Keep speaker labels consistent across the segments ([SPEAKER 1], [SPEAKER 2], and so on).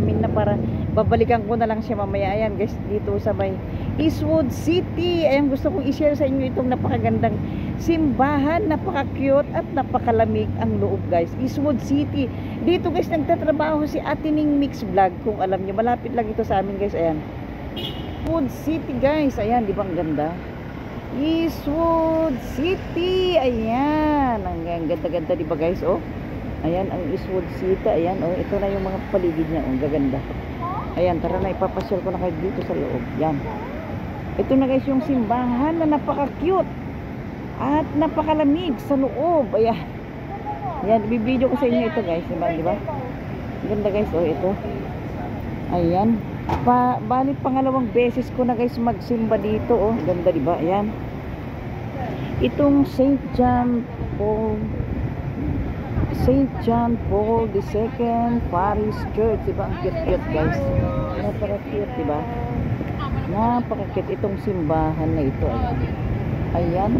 [SPEAKER 1] namin na para babalikan ko na lang siya mamaya. Ayan guys dito sa may Eastwood City. Ayan gusto kong i-share sa inyo itong napakagandang simbahan. Napaka-cute at napakalamig ang loob guys. Eastwood City. Dito guys nagtatrabaho si Atining Mix Vlog kung alam niyo. Malapit lang ito sa amin guys. Ayan. Eastwood City guys. Ayan, di ba ang ganda? Eastwood City. Ayan. Ang ganda-ganda di ba guys? Oh. Ayan ang Eastwood City. Ayan oh. Ito na yung mga paligid niya. Oh, gaganda. Ayan, tara na ipapasyal ko na kayo dito sa loob. Yan. Ito na guys yung simbahan na napaka-cute. At napakalamig sa loob. Ayan. Ayan, bibideo ko sa inyo ito guys. Diba? Di ba? Ganda guys. Oh, ito. Ayan. Pa, bali pangalawang beses ko na guys magsimba dito. Oh, ganda di ba? Ayan. Itong St. John Paul St. John Paul II Parish Church. Diba? Ang cute-cute guys. Napaka-cute, diba? Napaka-cute itong simbahan na ito. Ayan. Ayan.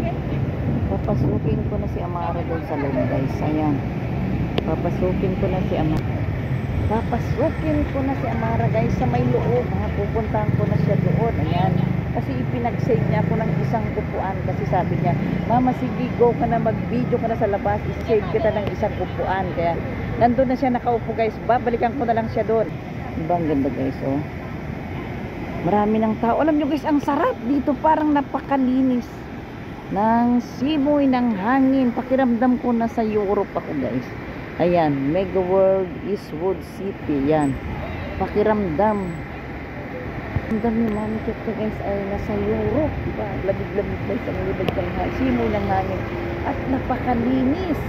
[SPEAKER 1] Papasukin ko na si Amara doon sa loob guys. Ayan. Papasukin ko na si Amara. Papasukin ko na si Amara guys sa may loob. Ha? Pupuntahan ko na siya doon. Ayan. Kasi ipinag-save niya ako ng isang upuan. Kasi sabi niya, Mama sige go ka na mag-video ka na sa labas. I-save kita ng isang upuan. Kaya nandun na siya nakaupo guys. Babalikan ko na lang siya doon. Diba ang ganda guys oh. Marami ng tao. Alam nyo guys, ang sarap dito. Parang napakalinis ng simoy ng hangin. Pakiramdam ko na sa Europe ako guys. Ayan, Mega World Eastwood City. Yan. Pakiramdam. Pakiramdam ni Mami Kekta guys ay nasa Europe. Diba? Labig-labig guys ang libag ng hangin. Simoy ng hangin. At napakalinis.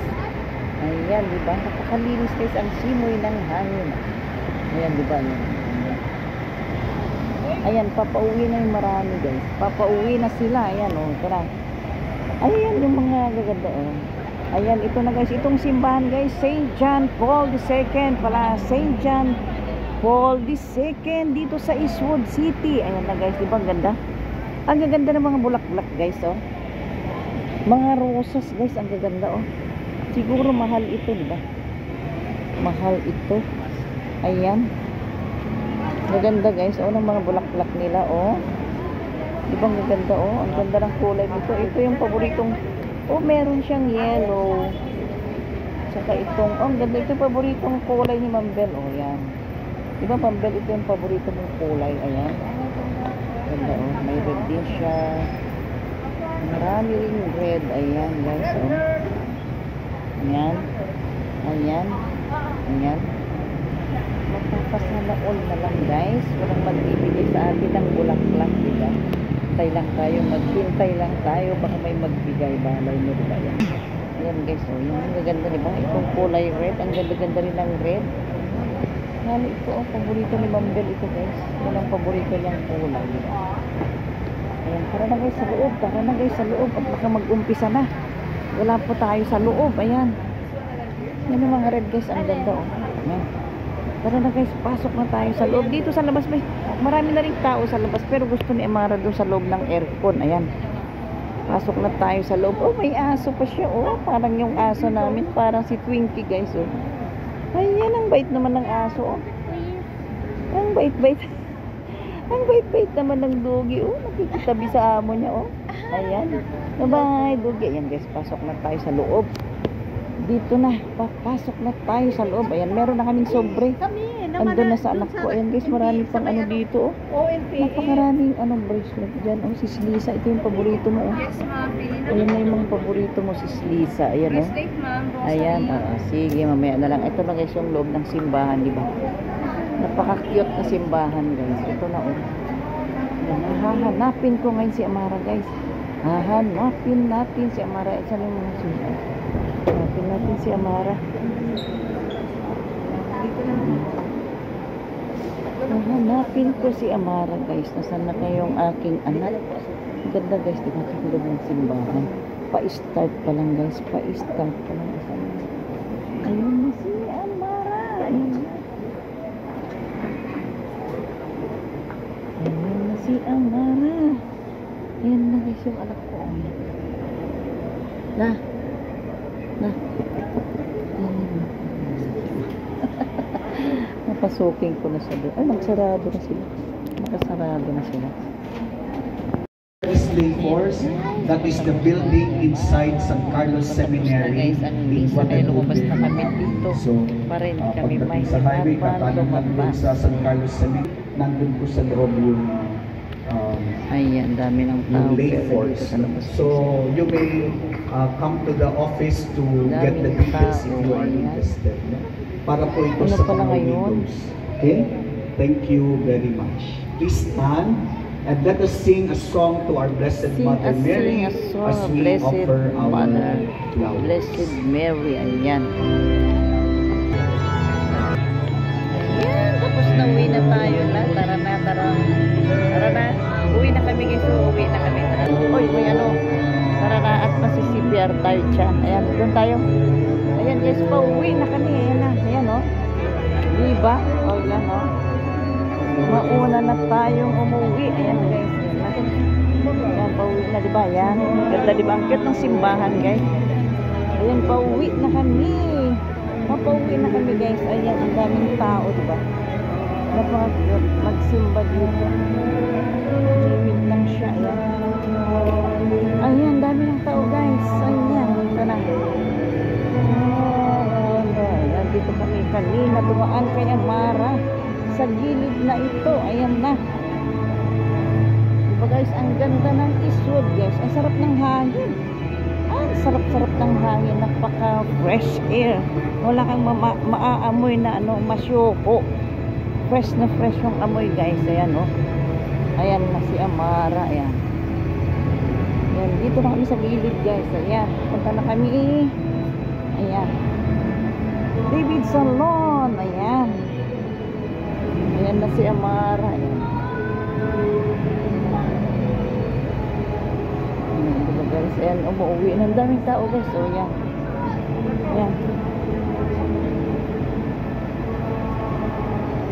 [SPEAKER 1] Ayan, diba? Napakalinis guys ang simoy ng hangin. Ayan, diba? Ayan. Papauwi na yung marami guys. Papauwi na sila. Ayan, oh. Tara. Ayan yung mga gaganda, oh. Ayan, ito na guys. Itong simbahan guys. St. John Paul II pala. St. John Paul II dito sa Eastwood City. Ayan na guys. Diba ang ganda? Ang gaganda ng mga bulaklak guys, oh. Mga rosas guys. Ang gaganda, oh. Siguro mahal ito, diba? Mahal ito. Ayan. Maganda guys. Oh, ng mga bulaklak nila, oh. Di ba ang ganda, oh? Ang ganda ng kulay nito. Ito yung paboritong, oh, meron siyang yellow. Saka itong, oh, ang ganda. Ito paboritong kulay ni Mambel, oh, yan. Di ba, Mambel, ito yung paborito mong kulay, ayan. Ganda, oh. May red din siya. Marami ring red, ayan, guys, oh. Ayan. Ayan. Ayan. Magpapasala all na lang guys. Walang magbibigay sa atin ng bulaklak diba hintay lang tayo. Maghintay lang tayo. Baka may magbigay balay mo diba yan ayan. Guys oh. Yung gaganda diba itong kulay red. Ang ganda-ganda rin ng red Hali ito oh paborito ni Mambel ito guys yan ang paborito niyang kulay ayan tara na guys sa loob tara na guys sa loob at baka mag-umpisa na wala po tayo sa loob ayan yan ang mga red guys ang ganda oh ayan Tara na guys, pasok na tayo sa loob. Dito sa labas may marami na rin tao sa labas pero gusto ni Amara doon sa loob ng aircon. Ayan. Pasok na tayo sa loob. Oh, may aso pa siya. Oh, parang yung aso namin. Parang si Twinkie guys. Oh. Ayan, ang bait naman ng aso. Oh. Ang bait-bait. ang bait-bait naman ng dugi. Oh, nakikitabi sa amo niya. Oh. Ayan. Bye-bye, dugi. Ayan guys, pasok na tayo sa loob dito na, papasok na tayo sa loob. Ayan, meron na kaming sobre.
[SPEAKER 2] Kami,
[SPEAKER 1] Andun na sa anak ko. Ayan guys, marami pang ano dito. Oh. Napakaraming anong bracelet dyan. Oh, si Lisa, ito yung paborito mo. Oh.
[SPEAKER 2] Yes, ma'am. Na
[SPEAKER 1] Ayan na yung mga paborito mo, si Lisa. Ayan oh. Ayan, ah, sige, mamaya na lang. Ito na guys yung loob ng simbahan, di ba? Napaka-cute na simbahan guys. Ito na oh. Hahanapin ko ngayon si Amara guys. Hahanapin natin si Amara. Saan yung mga? Hanapin natin si Amara. Hahanapin ko si Amara guys. Nasaan na kayong aking anak? Ganda guys, di ba loob ng simbahan? Pa-start pa lang guys, pa-start pa lang. Ayun na si Amara. Ayun na. si Amara. Ayan na guys yung anak ko. Na. Ayan. Napasuking ko na sa doon. Ay, nagsarado na sila. Nakasarado na sila.
[SPEAKER 2] Wesley Force, that is the building inside San Carlos Seminary
[SPEAKER 1] Guys, ang
[SPEAKER 2] in Guadalupe.
[SPEAKER 1] dito.
[SPEAKER 2] So,
[SPEAKER 1] kami
[SPEAKER 2] pagdating sa highway, kakanan
[SPEAKER 1] lumabas.
[SPEAKER 2] sa San Carlos Seminary, nandun po sa loob yung um,
[SPEAKER 1] Ayan, dami ng tao.
[SPEAKER 2] force. So, you may uh, come to the office to get the details if you are interested. no? Para po ito
[SPEAKER 1] Ano
[SPEAKER 2] sa mga widows. Okay? Thank you very much. Please stand and let us sing a song to our Blessed
[SPEAKER 1] Sing
[SPEAKER 2] Mother Mary
[SPEAKER 1] sing a song
[SPEAKER 2] as we
[SPEAKER 1] Blessed
[SPEAKER 2] offer our
[SPEAKER 1] Mother,
[SPEAKER 2] flowers.
[SPEAKER 1] Blessed Mary, ayan. Ayan, tapos na uwi na tayo na. Tara na, tara. Tara na. Uwi na kami guys, uwi na kami. Tara. Uy, may ano. Tara na at masi-CPR tayo dyan. Ayan, doon tayo. Ayan guys, pauwi na kami. Ayan na, ayan o. Oh. Diba? O, oh, yan o. Oh. Mauna na tayong umuwi. Ayan guys, ayan pauwi na, diba? Ayan. Ganda, diba? Ang cute ng simbahan, guys. Ayan, pauwi na kami. Mapauwi na kami, guys. Ayan, ang daming tao, diba? Napaka-cute. Magsimba dito. Limit lang siya. Ayan. Ayan, dami ng tao, guys. Ayan, ito na. Ayan, dito kami kanina. Dumaan kay Amara. Sa gilid na ito. Ayan na. Diba guys, ang ganda ng Eastwood guys. Ang sarap ng hangin. Ang sarap-sarap ng hangin. Napaka fresh air. Wala kang ma maaamoy na ano, masyoko. Fresh na fresh yung amoy guys. Ayan oh. Ayan na si Amara. Ayan. Ayan. Dito na kami sa gilid guys. Ayan. Punta na kami. Ayan. David Salon. Ayan. Ayan na si Amara. Ayan. Ayan, diba guys? Ayan, umuwi. Ang daming tao guys. O, yan. Ayan.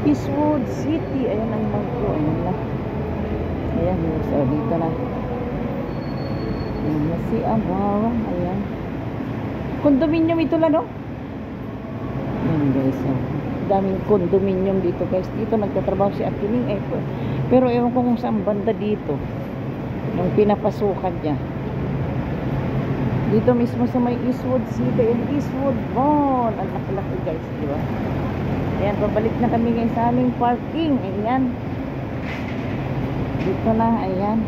[SPEAKER 1] Eastwood City. Ayan ang magyo. Ayan na. Ayan guys. Dito na. Ayan na si Amara. Ayan. Condominium ito lang, no? Ayan guys. O. Daming condominium dito guys. Dito nagtatrabaho si Akining. Eh, pero ewan ko kung saan banda dito yung pinapasukan niya dito mismo sa may Eastwood City and Eastwood Mall ang laki-laki guys di ba ayan babalik na kami guys sa aming parking ayan dito na ayan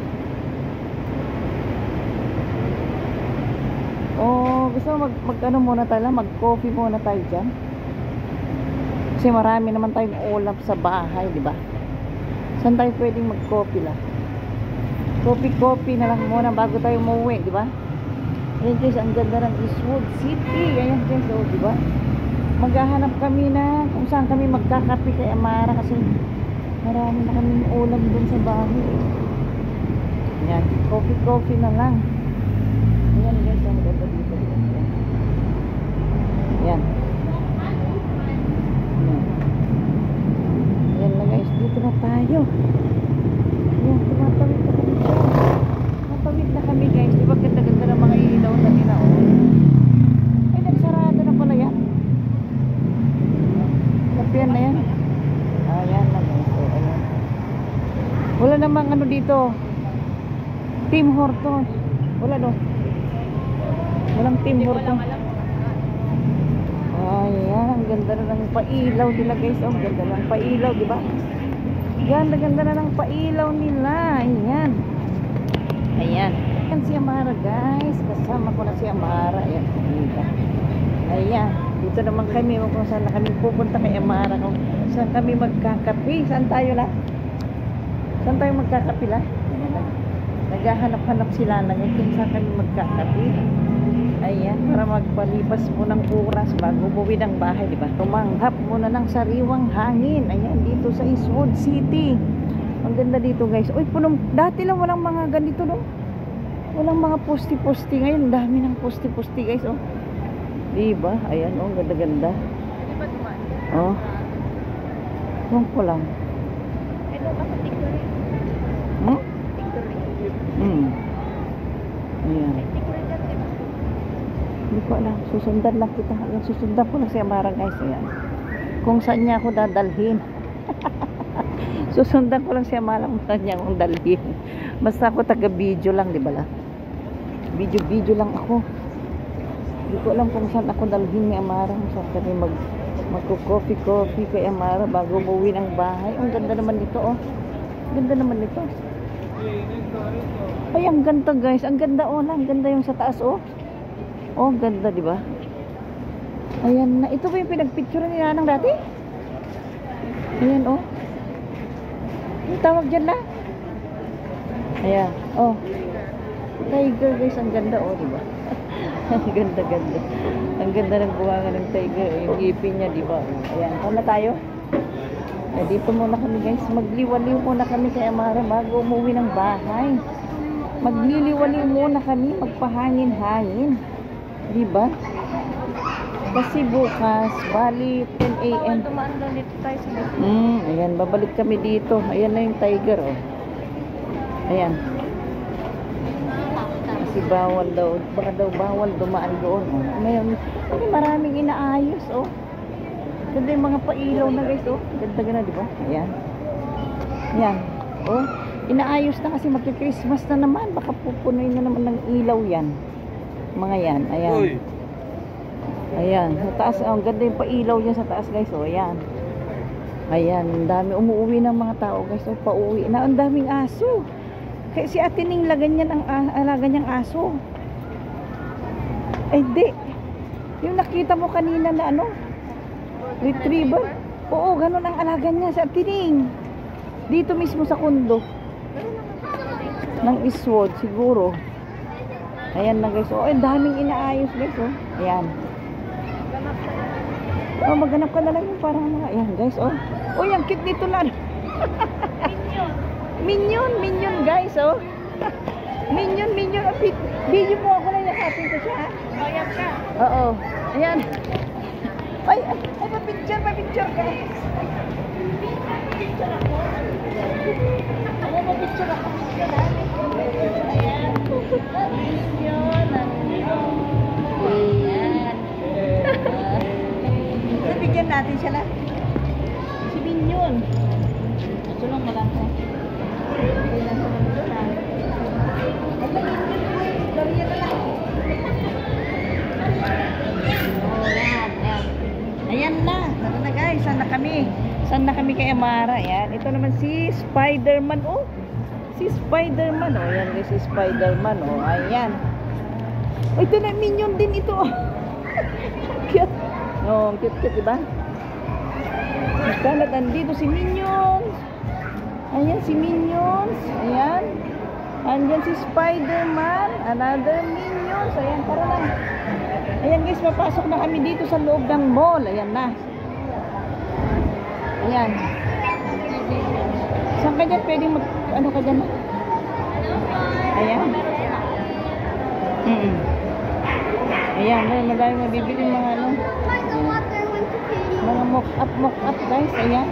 [SPEAKER 1] oh gusto mag, mag muna tayo mag coffee muna tayo dyan kasi marami naman tayong ulap sa bahay di ba saan tayo pwedeng mag coffee lang Coffee-coffee na lang muna bago tayo umuwi, di ba? Ayan guys, ang ganda ng Eastwood City. Ayan guys, oh, di ba? Maghahanap kami na kung saan kami magkakape kay Amara kasi marami na kami ulam dun sa bahay. Ayan, coffee-coffee na lang. Ayan guys, ang ganda dito. Ayan. Ayan. Ayan. Na guys, dito na tayo. Ayan, tumatawid na kami. Tumatawid na kami guys. Diba ganda-ganda ng mga ilaw na nila oh. Ay, nagsarado na pala yan. Kapian na yan. Ayan na guys. Ayan. Wala namang ano dito. Team Horton. Wala no. Walang Team Horton. Ayan, ang ganda na ng pailaw nila guys. Oh, ganda ng pailaw, di ba? Ganda, ganda na ng pailaw nila. Ayan. Ayan. Ayan si Amara guys. Kasama ko na si Amara. Ayan. Ayan. Dito naman kami kung saan na kami pupunta kay Amara. Kung saan kami magkakapi. Saan tayo la? Saan tayo magkakapi la? Naghahanap-hanap sila na kung saan kami magkakapi. Ayan, para magpalipas mo ng oras bago umuwi ng bahay, di ba? Tumanghap muna ng sariwang hangin. Ayan, dito sa Eastwood City. Ang ganda dito, guys. Uy, punong, dati lang walang mga ganito, no? Walang mga posti-posti. Ngayon, dami ng posti-posti, guys, oh. Di ba? Ayan, oh, ganda-ganda. Oh. Ewan ko lang. Hmm? Hmm. Ayan. Ko alam. Susundan lang kita. Susundan ko lang si Amara guys. Ayan. Kung saan niya ako dadalhin. susundan ko lang si Amara kung saan niya akong dalhin. Basta ako taga-video lang, di ba la? Video-video lang ako. Hindi ko alam kung saan ako dalhin ni Amara. Saan kami mag magko-coffee-coffee kay Amara bago umuwi ng bahay. Ang ganda naman nito, oh. Ganda naman nito. Ay, ang ganda guys. Ang ganda, oh. Ang ganda yung sa taas, oh. Oh, ganda, di ba? Ayan na. Ito ba yung pinagpicture ni Nanang dati? Ayan, oh. Yung tawag dyan na. Ayan, oh. Tiger guys, ang ganda, oh, di ba? ang ganda, ganda. Ang ganda ng buwangan ng tiger. oh. Yung ngipin niya, di ba? Ayan, na tayo? Eh, dito muna kami guys. Magliwaliw muna kami kay Amara bago umuwi ng bahay. Magliliwaliw muna kami, magpahangin-hangin. Di ba? Kasi bukas, bali 10 a.m.
[SPEAKER 3] Dumaan daw dito tayo sa
[SPEAKER 1] Hmm, ayan, babalik kami dito. Ayan na yung tiger, oh. Ayan. Kasi bawal daw, baka daw bawal dumaan doon, oh. Ngayon, may maraming inaayos, oh. Ganda yung mga pailaw na guys, oh. Ganda ganda, di ba? Ayan. Ayan. Oh, inaayos na kasi magki-Christmas na naman. Baka pupunuin na naman ng ilaw yan. Mga yan, ayan. Ayan, sa taas, oh, ang ganda yung pailaw niya sa taas guys, oh, ayan. Ayan, ang dami umuwi ng mga tao guys, oh, pauwi na, ang daming aso. Kaya si Ate Ning ganyan ang a- alaga niyang aso. Ay, di. Yung nakita mo kanina na ano, retriever. Oo, ganun ang alaga niya sa Ate Ning. Dito mismo sa kundo. Ng Eastwood, siguro. Ayan na guys, oh, ang daming inaayos guys, oh. Ayan. Oh, maghanap ka na lang yung parang mga, ayan guys, oh. Oh, yung cute nito lang. minion, minion guys, oh. minion, minion. Oh, video mo ako na yakapin ko siya, ha?
[SPEAKER 3] Bayad ka.
[SPEAKER 1] Oo. Ayan. Ay, ay, ay, pa-picture, pa-picture guys. Ayan, pa-picture ako. Ayan.
[SPEAKER 3] Yun,
[SPEAKER 1] Ayan. Nabigyan natin siya lang. Si Minion. Sulong na lang yan. Ayan na. Tara na guys. Saan na kami? Saan na kami kay Amara? Ayan. Ito naman si Spider-Man. Oh. Si Spider-Man. Oh, yan guys. Si Spider-Man. Oh, ayan. Oh, ito na. Minion din ito. cute. Oh, cute, cute, diba? Magkalat, andito si Minions. Ayan, si Minions. Ayan. Andyan si Spider-Man. Another Minions. Ayan, tara na. Ayan guys, papasok na kami dito sa loob ng mall. Ayan na. Ayan. Ka dyan? Pwedeng mag... Ano ka dyan? Ayan. Mm Ayan, may madami mabibili mga ano. Mga mock-up, mock-up guys. Ayan.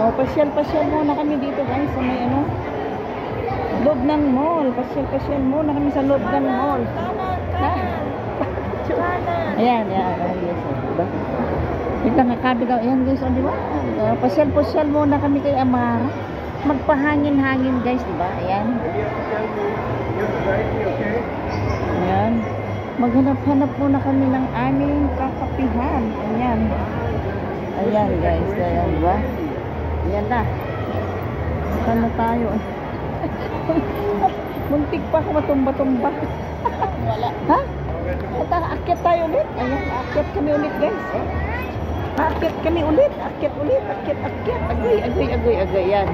[SPEAKER 1] O, pasyal-pasyal muna kami dito guys sa may ano. Loob ng mall. Pasyal-pasyal muna kami sa loob ng mall. Ha? Ayan, ayan. ayan guys. o, Diba? Nga daw. Ayan guys, o, diba? Uh, pasyal-pasyal muna kami kay Amara. Magpahangin-hangin guys, diba? Ayan. Ayan. Maghanap-hanap muna kami ng aming kakapihan. Ayan. Ayan guys. Ayan, diba? Ayan na. Saan na tayo? Muntik pa ako matumba-tumba.
[SPEAKER 3] Wala.
[SPEAKER 1] ha? At aakyat tayo ulit. Ayan, aakyat kami ulit guys. Aakyat kami ulit. Aakyat ulit. Akyat, akyat. Agoy, agoy, agoy, agoy. Ayan.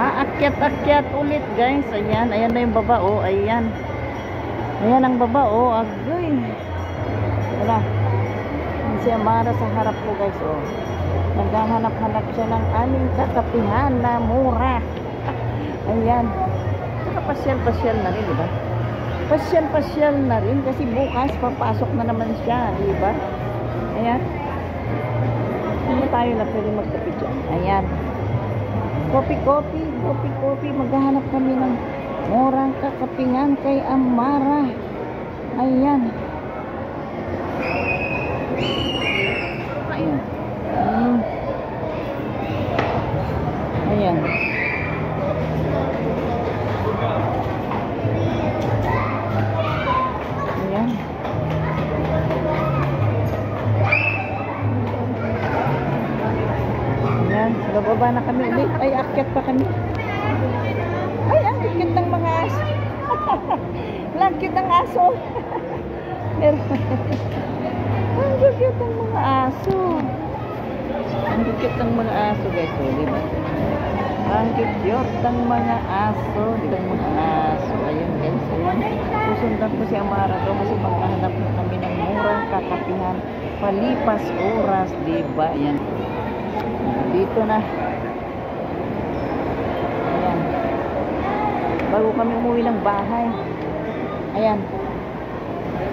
[SPEAKER 1] Aakyat, akyat ulit guys. Ayan, ayan na yung baba. Oh, ayan. Ayan ang baba. Oh, agoy. Wala. Yan Si Amara sa harap ko guys. Oh. Naghahanap-hanap siya ng aming kakapihan na mura. Ayan. Saka pasyal-pasyal na rin, di ba? Pasyal-pasyal na rin kasi bukas papasok na naman siya, di ba? Ayan. Hindi tayo na pwede magtapit dyan. Ayan. Kopi, kopi, kopi, kopi. Maghahanap kami ng murang kakapingan kay Amara. Ayan. Ayan. Ayan. Ayan. Bababa na kami ulit. Ay, akyat pa kami. Ay, ang cute ng mga aso. ang cute ng aso. Meron. ang cute ng mga aso. Ang cute ng mga aso, guys. Oh, di ba? Ang cute ng mga aso. Yung mga aso? Ayun, guys. Ayun. Susundan ko si Amara daw kasi maghahanap na kami ng murang kakapihan. Palipas oras, di ba? Ayan. Dito na. Ayan. Bago kami umuwi ng bahay. Ayan.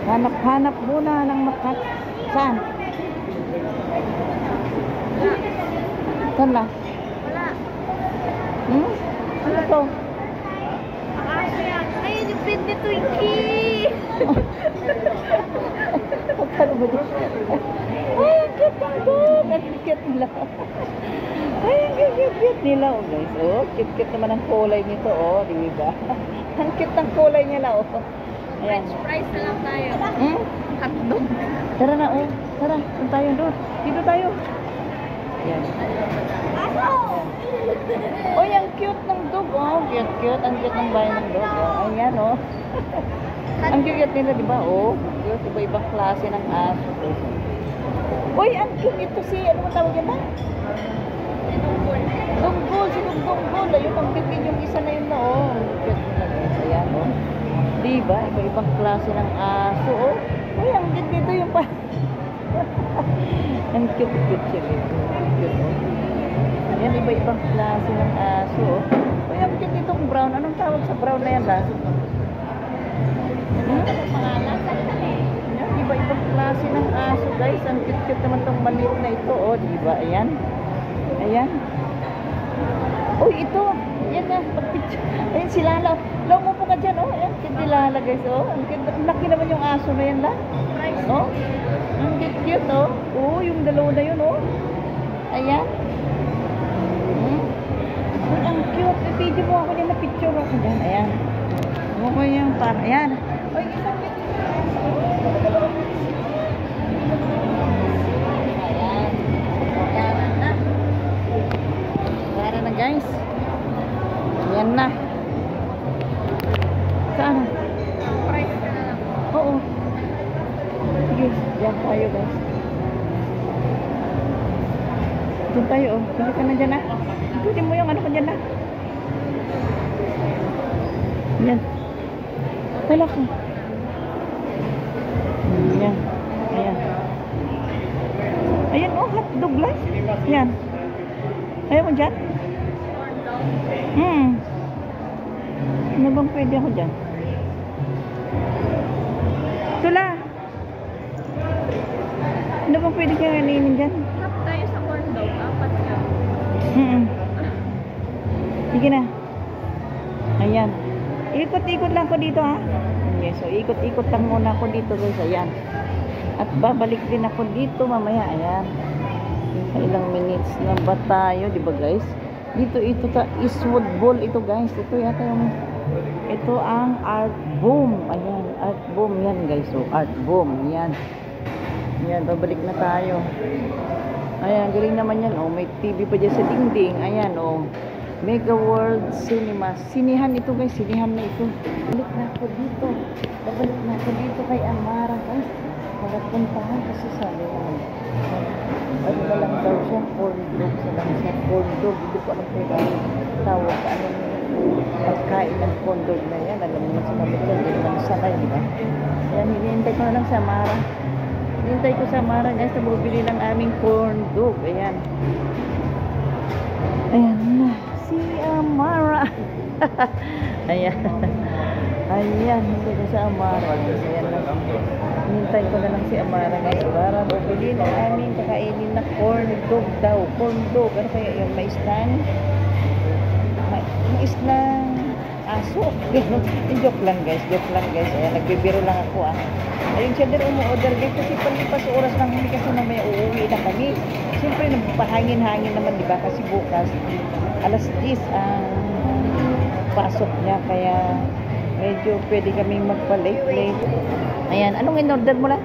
[SPEAKER 1] Hanap-hanap muna ng makat. Saan? Saan?
[SPEAKER 3] Wala.
[SPEAKER 1] Hmm? Ano to?
[SPEAKER 3] Ang aso yan. Ay, yung pindi Twinkie.
[SPEAKER 1] Magkano ba dito? Ay, ang cute ng dog! Ang cute nila. Ay, ang cute-cute nila, oh guys. Oh, cute-cute naman ang kulay nito, oh. Di ba? ang cute ng kulay nila, oh. Ayan.
[SPEAKER 3] French fries na lang tayo.
[SPEAKER 1] Hmm?
[SPEAKER 3] Hotdog.
[SPEAKER 1] Tara na, oh. Tara, saan tayo doon? Dito tayo. Ayan. Oy, ang cute ng dog, oh. Cute, cute. Ang cute ng bahay ng dog, oh. Ayan, oh. ang cute nila, di ba? Oh, cute. Iba-ibang klase ng aso. guys. Uy, ang cute ito si, ano mo tawag yan ba? Dunggol, si Dunggol. Ayun, ang bitin yung isa na yun na, oh. Cute nila, guys. Ayan, oh. Di ba? Iba-ibang klase ng aso, oh. Uy, ang cute dito yung pa. ang cute, cute siya dito. Ang cute, oh. Ayan, iba-ibang klase ng aso, oh. Uy, ang cute ditong brown. Anong tawag sa brown na yan, ba? Hmm? Klase ng aso, guys. Ang cute-cute naman tong maliit na ito, oh, di ba? Ayan. Ayan. Uy, ito. Ayan na. Ayan si Lala. Law mo po ka dyan, oh. Ayan, cute ni Lala, guys, oh. Ang cute. Laki naman yung aso na yan, la. Oh. Ang cute-cute, oh. Oh, yung dalawa na yun, oh. Ayan. Hmm. Uy, ang cute. I-video mo ako dyan na picture ako dyan. Ayan. Ko yung par... Ayan. Uy, isang Ayan. Pili ka na dyan ah. Pili mo yung ano ka dyan ah. Yan. Tala ka. Yan. Ayan. Ayan oh, hotdog lang. Yan. Ayaw mo dyan? Hmm. Ano bang pwede ako dyan? Tula. Ano bang pwede kang aninin dyan?
[SPEAKER 3] Tap tayo sa corn dog. Apat lang.
[SPEAKER 1] Mm Sige na. Ayan. Ikot-ikot lang ko dito ha. Okay, so ikot-ikot lang muna ako dito guys. Ayan. At babalik din ako dito mamaya. Ayan. Ilang minutes na ba tayo, di ba guys? Dito ito ta Eastwood Bowl ito guys. Ito yata yung ito ang Art Boom. Ayan, Art Boom yan guys. So Art Boom, yan. Ayan, babalik na tayo. Ayan, galing naman yan. Oh, may TV pa dyan sa dingding. Ayan, oh. Mega World Cinema. Sinihan ito guys. Sinihan na ito. Balik na ako dito. Babalik na ako dito kay Amara guys. Para puntahan kasi sabi naman. Ano na lang daw siya? Corn dog sa lang siya. Corn dog. Hindi ko alam ano tawag. Anong pagkain ng corn dog na yan. Alam mo na sa mga dyan. Hindi naman sanay, di ba? Ayan, hinihintay ko na lang sa Amara. Hintay ko sa Mara guys na bumili ng aming corn dog. Ayan. Ayan na. Si Amara. Ayan. Ayan. Hintay ko sa Amara. Ayan na. Hintay ko na lang si Amara guys. Para bumili ng aming kakainin na corn dog daw. Corn dog. Ano kaya yung mais lang? tiis ng aso. joke lang guys, joke lang guys. Ayan, nagbibiro lang ako ah. Ayun siya din umu-order guys kasi palipas oras lang kami kasi mamaya uuwi na kami. Siyempre nagpahangin-hangin naman di ba kasi bukas alas 10 ang pasok niya kaya medyo pwede kami magpa-late-late. Ayan, anong in-order mo lang?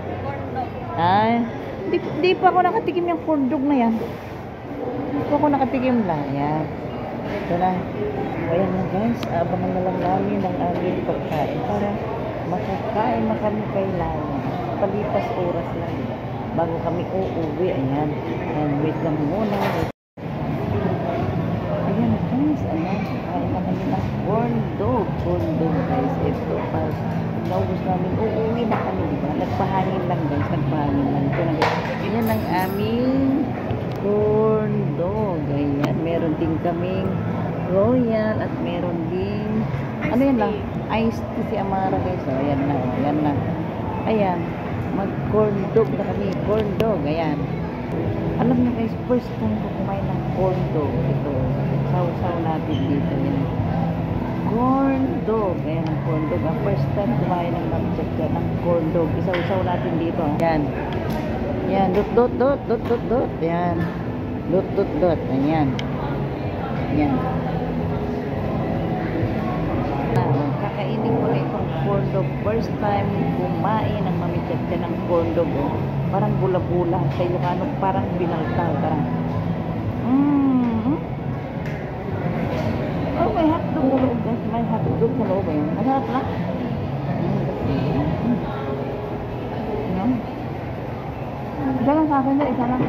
[SPEAKER 1] Ah, di, di pa ako nakatikim yung corn dog na yan. Di pa ako nakatikim na. Ayan. Ito. So, ayan na guys. Abangan na lang namin ang aming pagkain para makakain na kami kay Laya. Palipas oras lang. Bago kami uuwi. Ayan. Ayan, wait lang muna. Ayan guys. Ayan. Kain na kami ng corn dog. Corn dog guys. Ito pa. Naubos namin. Uuwi na kami. Diba? Nagpahangin lang guys. Nagpahangin lang. Ito na guys. Ayan ang aming corn dog. Ayan. Meron din kaming royal at meron din ano yan lang? Iced tea si Amara guys. So, ayan na. Ayan na. Ayan. Mag corn dog na kami. Corn dog. Ayan. Alam niyo guys, first time ko kumain ng corn dog. Ito. Saw-saw natin dito. Ayan. Corn dog. Ayan ang corn dog. Ang first time kumain ng mamchat ka ng corn dog. Isaw-saw natin dito. Ayan. Ayan. Dot, dot, dot, dot, dot, dot. Ayan. Dot, dot, dot. Ayan. Ayan. Kakainin ko na itong corn dog. First time kumain ng mamichat ka ng corn dog. Oh. Parang bula-bula. Sa Ilocano, parang binaltal. Parang, mm Oh, may hotdog sa loob. May hotdog sa loob. Ayun. Masarap na. Mm. Yan. Isa lang sa akin na. Isa lang.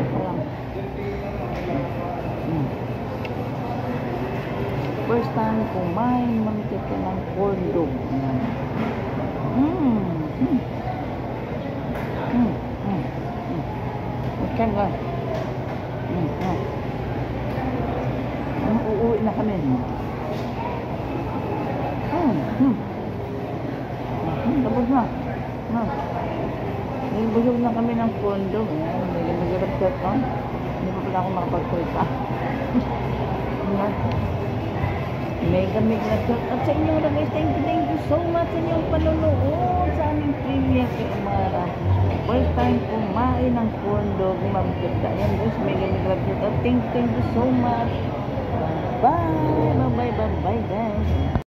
[SPEAKER 1] Mm. First time kumain mamichat ka ng corn dog. Ayan. Mm. Mm. Mm. Mm. Mm. Okay nga. Mm. Mm. Ano, uuwi na kami. Mm. Mm. Mm. Tapos na. Mm. May busog na kami ng. May magirap siya ito. Hindi pa pala ako makapagsalita. Ayan. Mega mega shout out sa inyo guys. Thank you, thank you so much sa inyong panonood sa aming trivia kay Umara. First time kumain ng corn dog. Mamiganda. Ayan guys, mega mega shout out. Thank you, thank you so much. Bye! Bye bye bye bye guys.